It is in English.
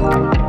you.